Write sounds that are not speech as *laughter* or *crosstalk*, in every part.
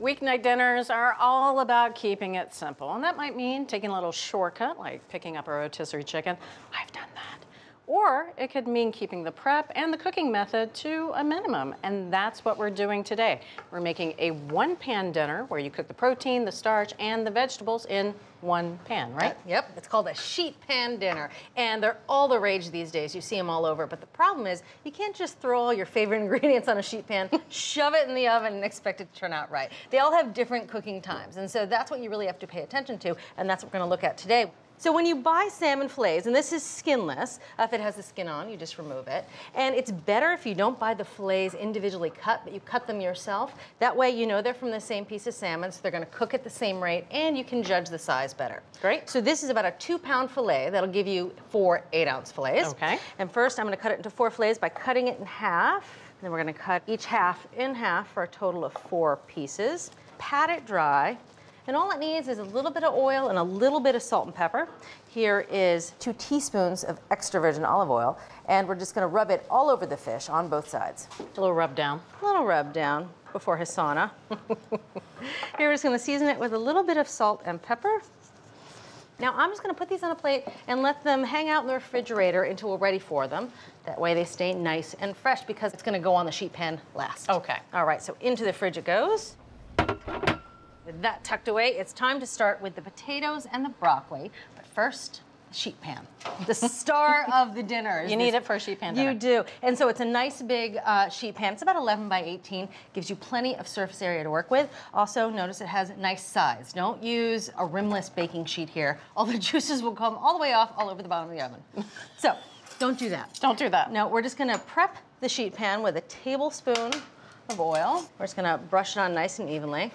Weeknight dinners are all about keeping it simple, and that might mean taking a little shortcut like picking up a rotisserie chicken. I've done. Or it could mean keeping the prep and the cooking method to a minimum, and that's what we're doing today. We're making a one pan dinner where you cook the protein, the starch, and the vegetables in one pan, right? Uh, yep, it's called a sheet pan dinner. And they're all the rage these days. You see them all over. But the problem is, you can't just throw all your favorite *laughs* ingredients on a sheet pan, shove it in the oven, and expect it to turn out right. They all have different cooking times. And so that's what you really have to pay attention to. And that's what we're going to look at today. So when you buy salmon fillets, and this is skinless, uh, if it has the skin on, you just remove it. And it's better if you don't buy the fillets individually cut, but you cut them yourself. That way you know they're from the same piece of salmon, so they're gonna cook at the same rate, and you can judge the size better. Great. So this is about a two pound fillet. That'll give you four eight ounce fillets. Okay. And first I'm gonna cut it into four fillets by cutting it in half. Then we're gonna cut each half in half for a total of four pieces. Pat it dry, and all it needs is a little bit of oil and a little bit of salt and pepper. Here is two teaspoons of extra virgin olive oil, and we're just gonna rub it all over the fish on both sides. A little rub down. A little rub down before his sauna. *laughs* Here we're just gonna season it with a little bit of salt and pepper. Now I'm just gonna put these on a plate and let them hang out in the refrigerator until we're ready for them. That way they stay nice and fresh because it's gonna go on the sheet pan last. Okay. All right, so into the fridge it goes. With that tucked away, it's time to start with the potatoes and the broccoli. But first, sheet pan, the star *laughs* of the dinner. You need it for a sheet pan You do. And so it's a nice big uh, sheet pan. It's about 11 by 18, gives you plenty of surface area to work with. Also, notice it has nice size. Don't use a rimless baking sheet here. All the *laughs* juices will come all the way off all over the bottom of the oven. *laughs* so don't do that. Don't do that. No, we're just gonna prep the sheet pan with a tablespoon of oil. We're just gonna brush it on nice and evenly.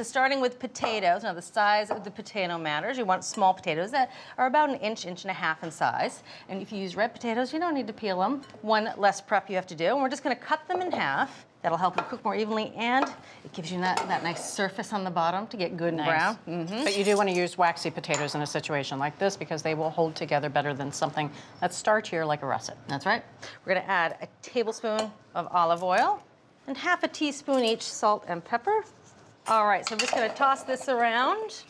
So starting with potatoes, now the size of the potato matters. You want small potatoes that are about an inch, inch and a half in size. And if you use red potatoes, you don't need to peel them. One less prep you have to do. And we're just gonna cut them in half. That'll help them cook more evenly and it gives you that, that nice surface on the bottom to get good and Nice. brown. Mm-hmm. But you do want to use waxy potatoes in a situation like this because they will hold together better than something that's starchier like a russet. That's right. We're gonna add a tablespoon of olive oil and half a teaspoon each salt and pepper. All right, so I'm just gonna toss this around.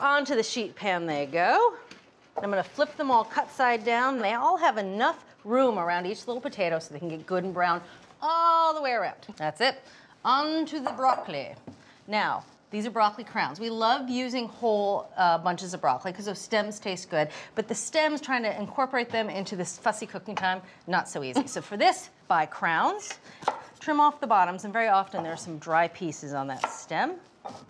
Onto the sheet pan they go. I'm gonna flip them all cut side down. They all have enough room around each little potato so they can get good and brown all the way around. That's it. Onto the broccoli. Now, these are broccoli crowns. We love using whole uh, bunches of broccoli because those stems taste good, but the stems, trying to incorporate them into this fussy cooking time, not so easy. so for this, buy crowns, trim off the bottoms, and very often there are some dry pieces on that stem.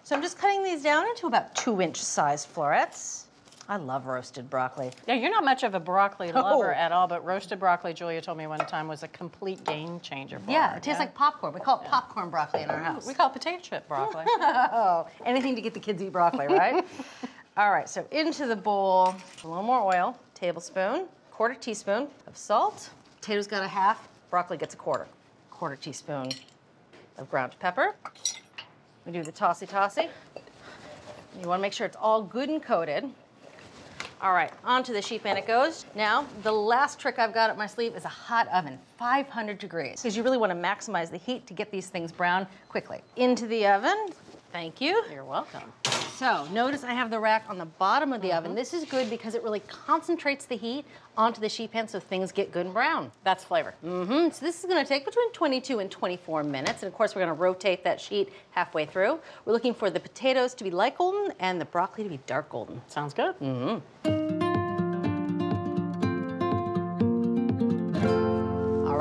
So I'm just cutting these down into about two inch size florets. I love roasted broccoli. Yeah, you're not much of a broccoli lover at all, but roasted broccoli, Julia told me one time, was a complete game changer for Yeah, her. it tastes like popcorn. We call it popcorn broccoli in our house. We call it potato chip broccoli. *laughs* Oh, anything to get the kids to eat broccoli, right? *laughs* All right, so into the bowl, a little more oil, tablespoon, quarter teaspoon of salt. Potatoes got a half, broccoli gets a quarter. Quarter teaspoon of ground pepper. We do the tossy tossy. You want to make sure it's all good and coated. All right, onto the sheet pan it goes. Now, the last trick I've got up my sleeve is a hot oven, 500 degrees, because you really want to maximize the heat to get these things brown quickly. Into the oven. Thank you. You're welcome. So notice I have the rack on the bottom of the oven. This is good because it really concentrates the heat onto the sheet pan so things get good and brown. That's flavor. hmm So this is gonna take between 22 and 24 minutes. And of course, we're gonna rotate that sheet halfway through. We're looking for the potatoes to be light golden and the broccoli to be dark golden. Sounds good. All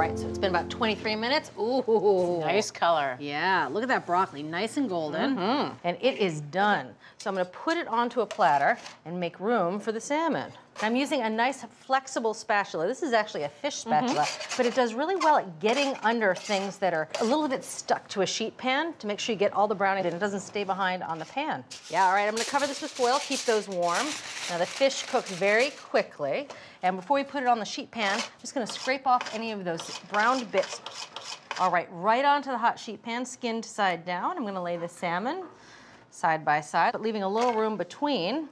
right, so it's been about 23 minutes. Ooh. Nice color. Yeah, look at that broccoli, nice and golden. Mm-hmm. And it is done. So I'm gonna put it onto a platter and make room for the salmon. I'm using a nice flexible spatula. This is actually a fish mm-hmm. spatula, but it does really well at getting under things that are a little bit stuck to a sheet pan to make sure you get all the browning and it doesn't stay behind on the pan. Yeah, all right, I'm gonna cover this with foil, keep those warm. Now the fish cooks very quickly. And before we put it on the sheet pan, I'm just gonna scrape off any of those browned bits all right, right onto the hot sheet pan, skinned side down. I'm gonna lay the salmon side by side, but leaving a little room between.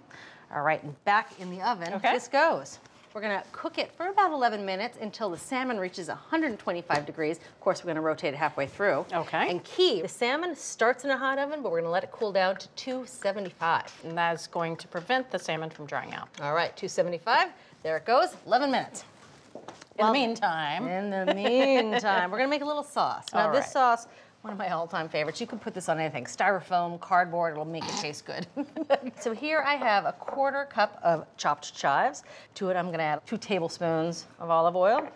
All right, and back in the oven Okay. this goes. We're gonna cook it for about 11 minutes until the salmon reaches 125 degrees. Of course, we're gonna rotate it halfway through. Okay. And key, the salmon starts in a hot oven, but we're gonna let it cool down to 275. And that's going to prevent the salmon from drying out. All right, 275. There it goes, 11 minutes. In Well, the meantime, In the meantime, we're gonna make a little sauce. Now All this right. sauce, one of my all-time favorites. You can put this on anything, styrofoam, cardboard, it'll make it taste good. *laughs* so here I have a quarter cup of chopped chives. To it, I'm gonna add two tablespoons of olive oil,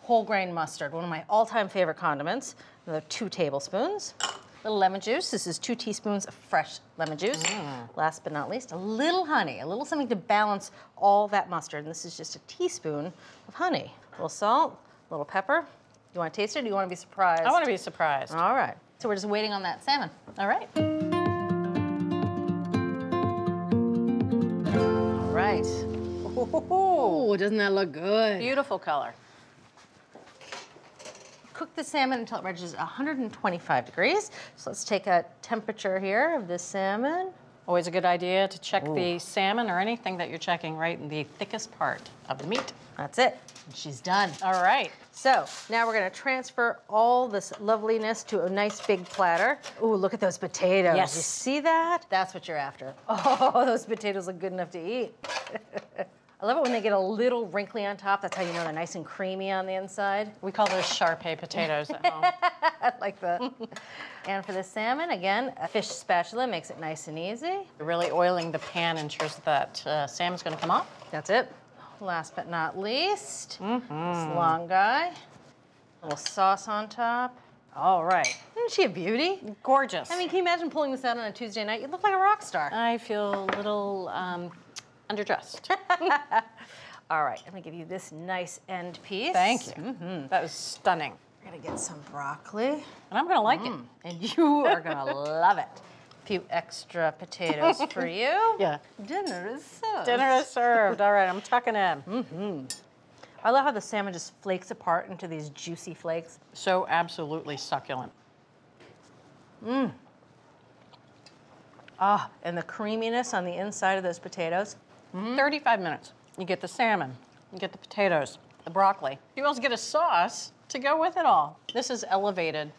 whole grain mustard, one of my all-time favorite condiments, another two tablespoons. A little lemon juice. This is two teaspoons of fresh lemon juice. Mm. Last but not least, a little honey, a little something to balance all that mustard. And this is just a teaspoon of honey. A little salt, a little pepper. You want to taste it or do you want to be surprised? I want to be surprised. All right. So we're just waiting on that salmon. All right. All right. Oh, doesn't that look good? Beautiful color. Cook the salmon until it reaches 125 degrees. So let's take a temperature here of this salmon. Always a good idea to check the salmon or anything that you're checking right in the thickest part of the meat. That's it. And she's done. All right. So now we're gonna transfer all this loveliness to a nice big platter. Ooh, look at those potatoes. Yes. You see that? That's what you're after. *laughs* Oh, those potatoes look good enough to eat. I love it when they get a little wrinkly on top. That's how you know they're nice and creamy on the inside. We call those Shar-Pei potatoes at home. *laughs* I like that. and for the salmon, again, a fish spatula makes it nice and easy. really oiling the pan ensures that uh, salmon's going to come off. That's it. Last but not least, this long guy. little sauce on top. All right. Isn't she a beauty? Gorgeous. I mean, can you imagine pulling this out on a Tuesday night? You look like a rock star. I feel a little um, underdressed. *laughs* All right, I'm gonna give you this nice end piece. Thank you. That was stunning. We're gonna get some broccoli, And I'm going to like it. and you are gonna *laughs* love it. A few extra potatoes *laughs* for you. Yeah. Dinner is served. Dinner is served. All right, I'm tucking in. Mm -hmm. I love how the salmon just flakes apart into these juicy flakes. So absolutely succulent. Mmm. Ah, and the creaminess on the inside of those potatoes. 35 minutes. You get the salmon, you get the potatoes, the broccoli. You also get a sauce to go with it all. This is elevated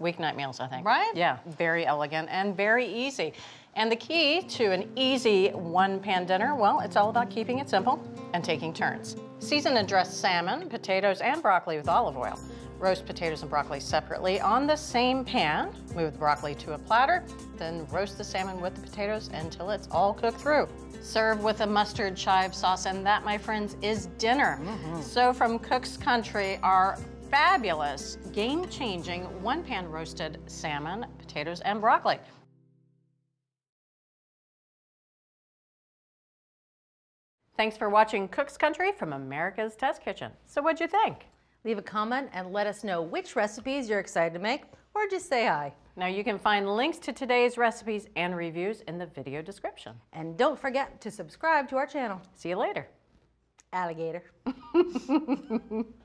weeknight meals, I think. Right? Yeah, very elegant and very easy. And the key to an easy one pan dinner, well, it's all about keeping it simple and taking turns. Season and dress salmon, potatoes, and broccoli with olive oil. Roast potatoes and broccoli separately on the same pan. Move the broccoli to a platter, then roast the salmon with the potatoes until it's all cooked through. Serve with a mustard chive sauce, and that, my friends, is dinner. Mm-hmm. So, from Cook's Country, our fabulous, game changing one pan roasted salmon, potatoes, and broccoli. Thanks for watching Cook's Country from America's Test Kitchen. So, what'd you think? Leave a comment and let us know which recipes you're excited to make, or just say hi. Now, you can find links to today's recipes and reviews in the video description. And don't forget to subscribe to our channel, See you later. Alligator. *laughs*